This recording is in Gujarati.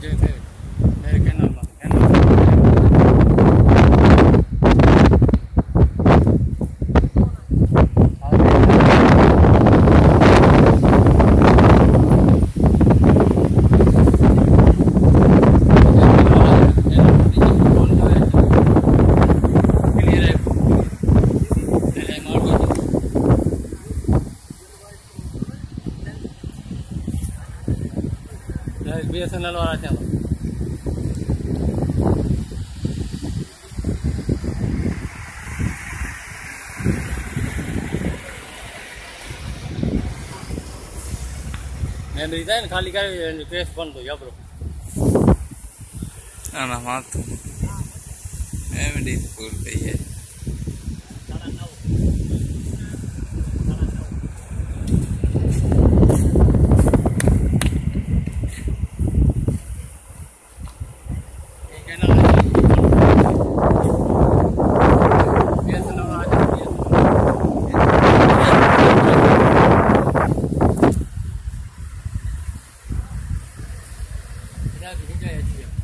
Yo, American બીએસએનએલ વાળા છે મેં રીતે ને ખાલી કરી ટ્રેસ પણ તો જબરો આના માથું એમડી ફૂલ કહીએ yeah